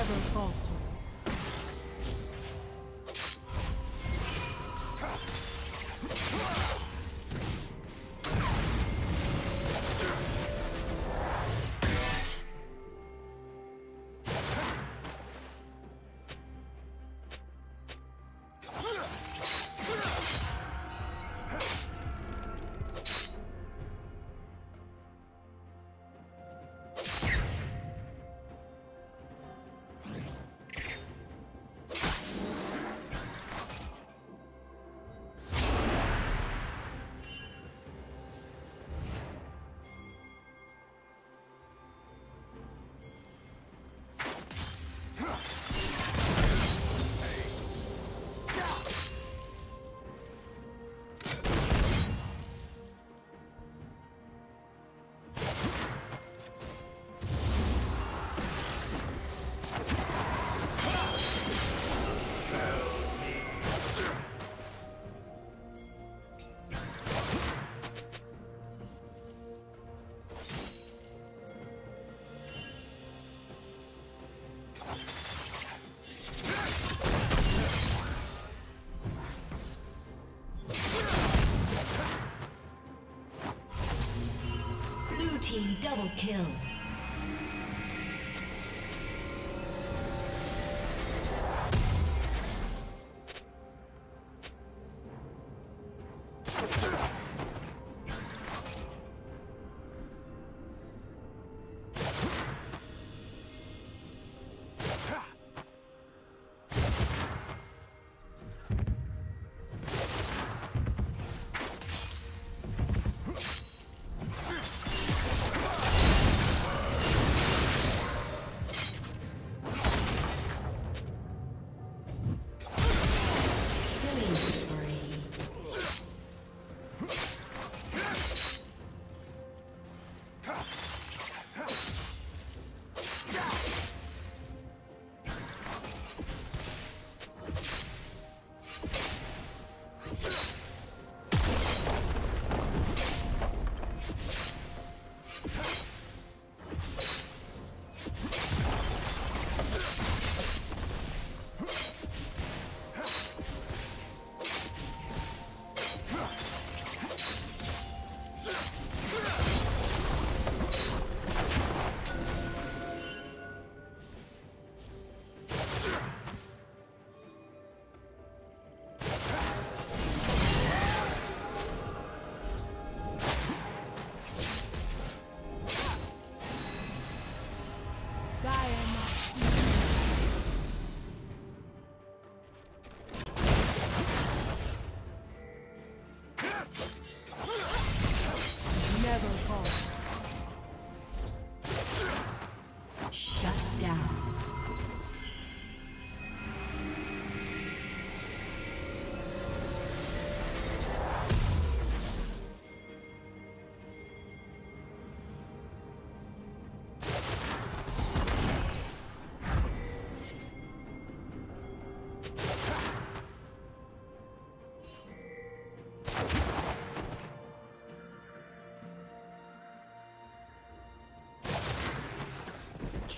never falter. Kill.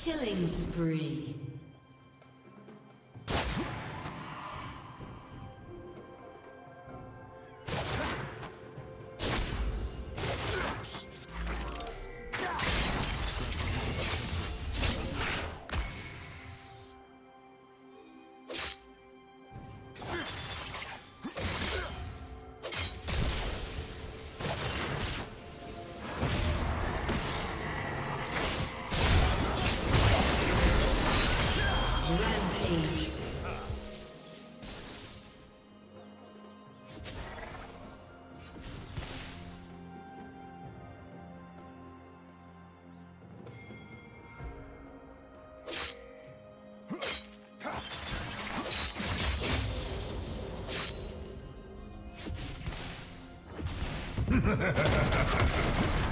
Killing spree. ハハハハ!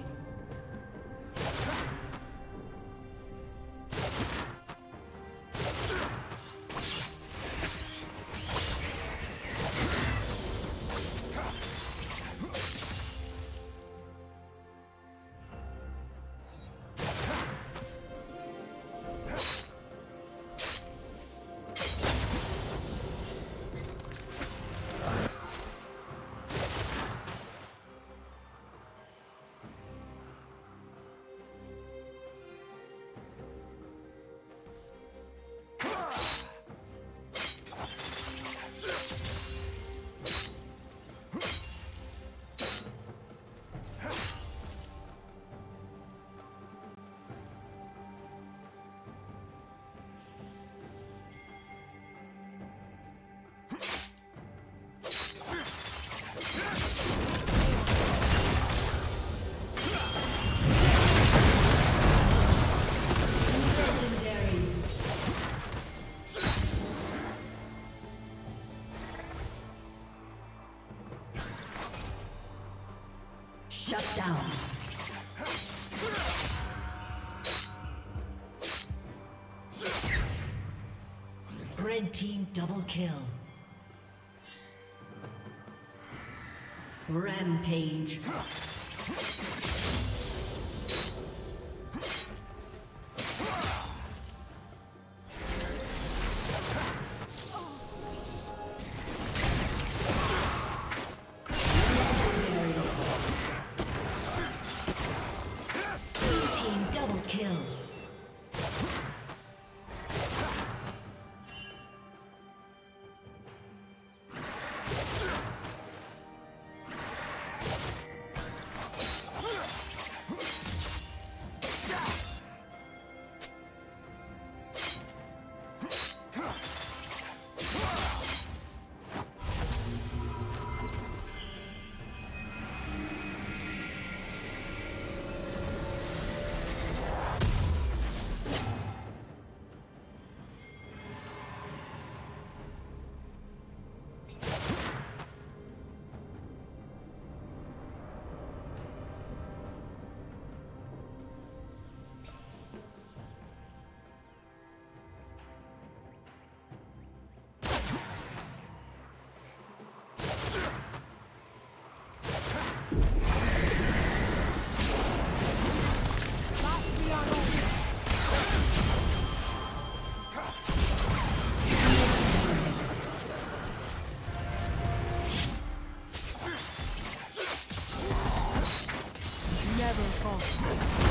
Kill. Rampage. Team's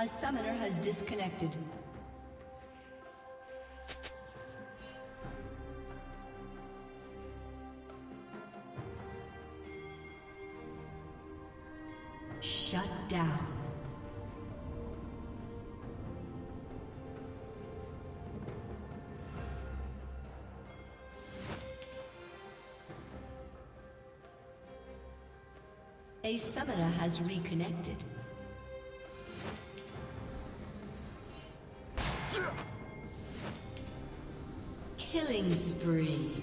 A summoner has disconnected. Shut down. A summoner has reconnected. Killing spree.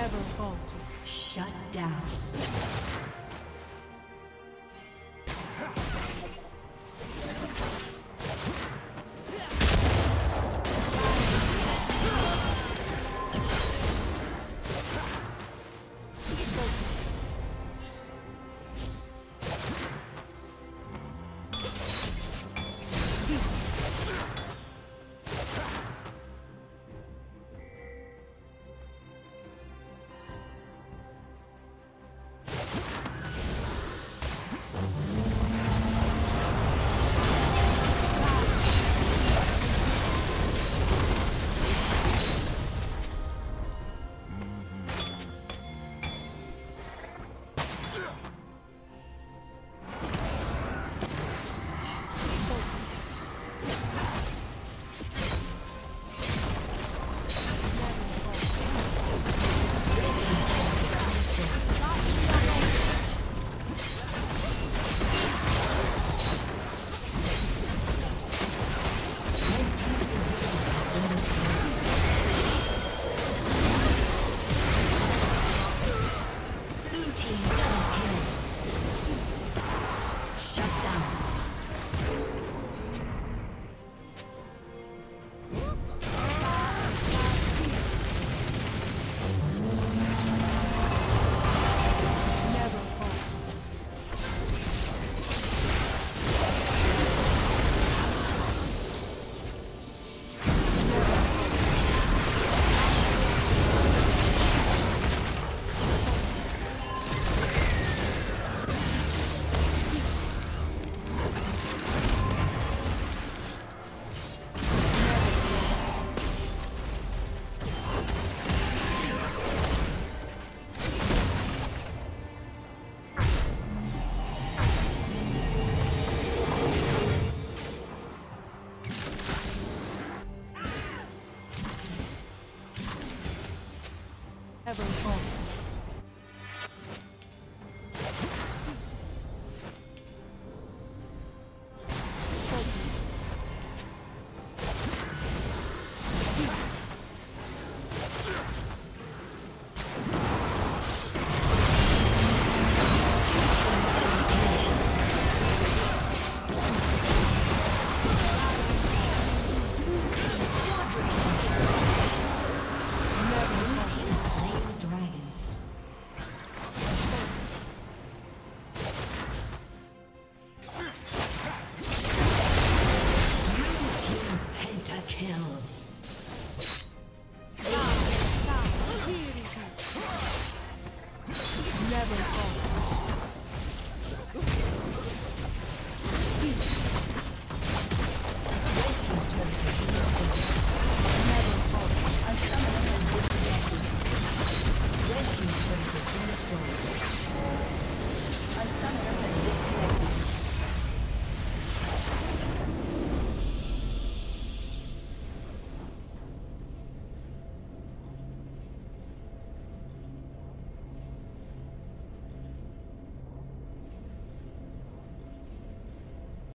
Never falter. Shut down.